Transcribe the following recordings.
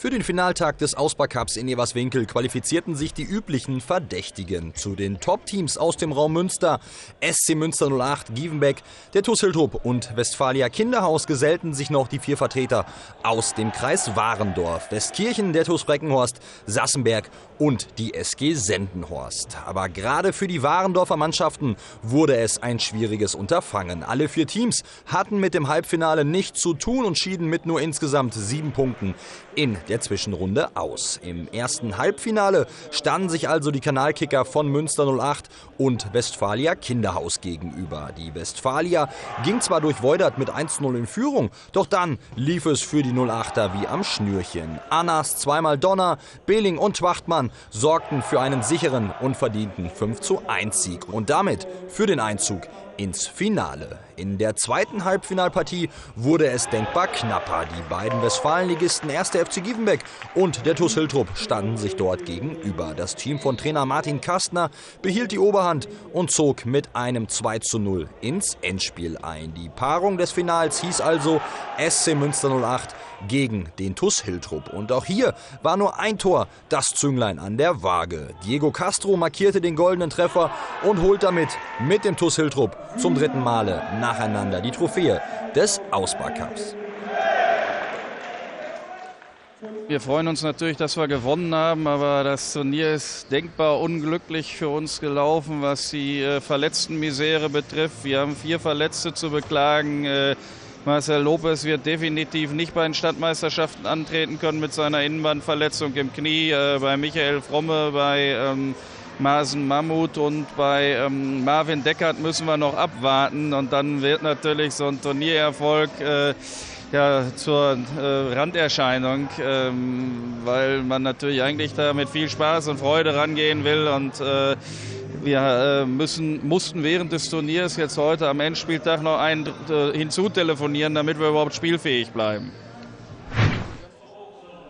Für den Finaltag des Ausbaucups in Everswinkel qualifizierten sich die üblichen Verdächtigen. Zu den Top-Teams aus dem Raum Münster, SC Münster 08, Gievenbeck, der TuS Hiltrup und Westfalia Kinderhaus gesellten sich noch die vier Vertreter aus dem Kreis Warendorf, Westkirchen, der TuS Breckenhorst, Sassenberg und die SG Sendenhorst. Aber gerade für die Warendorfer Mannschaften wurde es ein schwieriges Unterfangen. Alle vier Teams hatten mit dem Halbfinale nichts zu tun und schieden mit nur insgesamt sieben Punkten in der Zwischenrunde aus. Im ersten Halbfinale standen sich also die Kanalkicker von Münster 08 und Westfalia Kinderhaus gegenüber. Die Westfalia ging zwar durch Voidert mit 1-0 in Führung, doch dann lief es für die 08er wie am Schnürchen. Annas, zweimal Donner, Behling und Wachtmann sorgten für einen sicheren und verdienten 5 1 Sieg und damit für den Einzug ins Finale. In der zweiten Halbfinalpartie wurde es denkbar knapper. Die beiden Westfalenligisten 1. FC Gievenbeck und der TuS Hiltrup standen sich dort gegenüber. Das Team von Trainer Martin Kastner behielt die Oberhand und zog mit einem 2 zu 0 ins Endspiel ein. Die Paarung des Finals hieß also SC Münster 08 gegen den TuS Hiltrup. Und auch hier war nur ein Tor das Zünglein an der Waage. Diego Castro markierte den goldenen Treffer und holt damit mit dem TuS Hiltrup zum dritten Male nacheinander die Trophäe des Ausbaucups. Wir freuen uns natürlich, dass wir gewonnen haben, aber das Turnier ist denkbar unglücklich für uns gelaufen, was die äh, Verletztenmisere betrifft. Wir haben vier Verletzte zu beklagen. Äh, Marcel Lopez wird definitiv nicht bei den Stadtmeisterschaften antreten können mit seiner Innenbandverletzung im Knie. Äh, bei Michael Fromme, bei ähm, Masen Mammut und bei ähm, Marvin Deckert müssen wir noch abwarten. Und dann wird natürlich so ein Turniererfolg äh, ja, zur äh, Randerscheinung, ähm, weil man natürlich eigentlich da mit viel Spaß und Freude rangehen will. Und äh, wir äh, müssen, mussten während des Turniers jetzt heute am Endspieltag noch einen äh, hinzutelefonieren, damit wir überhaupt spielfähig bleiben.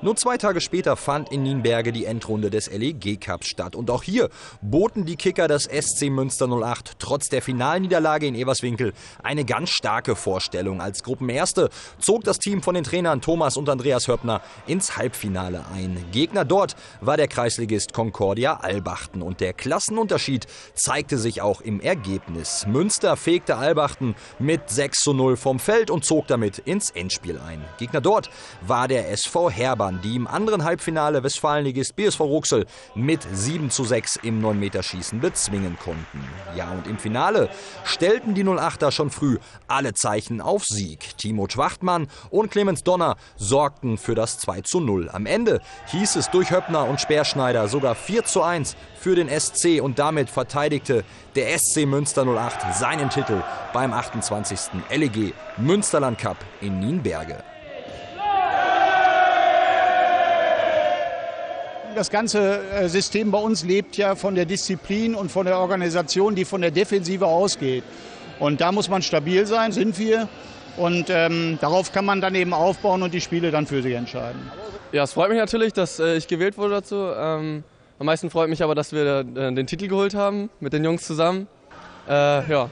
Nur zwei Tage später fand in Nienberge die Endrunde des LEG Cups statt. Und auch hier boten die Kicker des SC Münster 08 trotz der Finalniederlage in Everswinkel eine ganz starke Vorstellung. Als Gruppenerste zog das Team von den Trainern Thomas und Andreas Höppner ins Halbfinale ein. Gegner dort war der Kreisligist Concordia Albachten. Und der Klassenunterschied zeigte sich auch im Ergebnis. Münster fegte Albachten mit 6 zu 0 vom Feld und zog damit ins Endspiel ein. Gegner dort war der SV Herber Bayern, die im anderen Halbfinale Westfalenligist BSV Ruxel mit 7 zu 6 im 9-Meter-Schießen bezwingen konnten. Ja, und im Finale stellten die 08er schon früh alle Zeichen auf Sieg. Timo Schwachtmann und Clemens Donner sorgten für das 2 zu 0. Am Ende hieß es durch Höppner und Speerschneider sogar 4 zu 1 für den SC und damit verteidigte der SC Münster 08 seinen Titel beim 28. LEG Münsterland Cup in Nienberge. Das ganze äh, System bei uns lebt ja von der Disziplin und von der Organisation, die von der Defensive ausgeht. Und da muss man stabil sein, sind wir. Und ähm, darauf kann man dann eben aufbauen und die Spiele dann für sich entscheiden. Ja, es freut mich natürlich, dass äh, ich gewählt wurde dazu. Ähm, am meisten freut mich aber, dass wir äh, den Titel geholt haben mit den Jungs zusammen. Äh, ja,